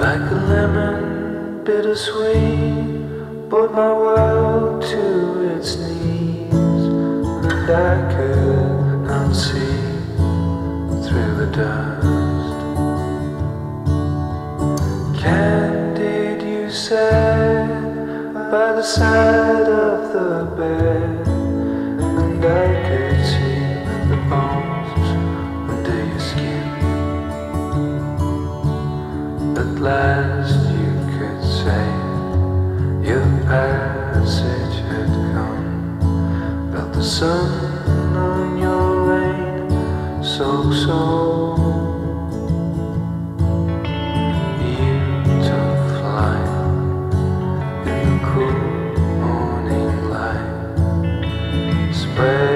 Like a lemon, bittersweet, brought my world to its knees, and I could not see through the dust. Candid, you said, by the side of the bed, and I could last you could say your passage had come. Felt the sun on your rain soaked soul. You took flight in the cool morning light. Spread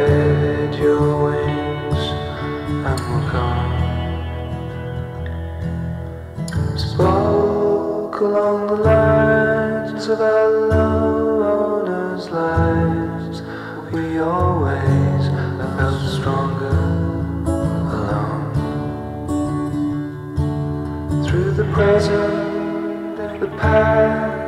along the lines of our love owners' lives. We always felt stronger alone. Through the present, the past,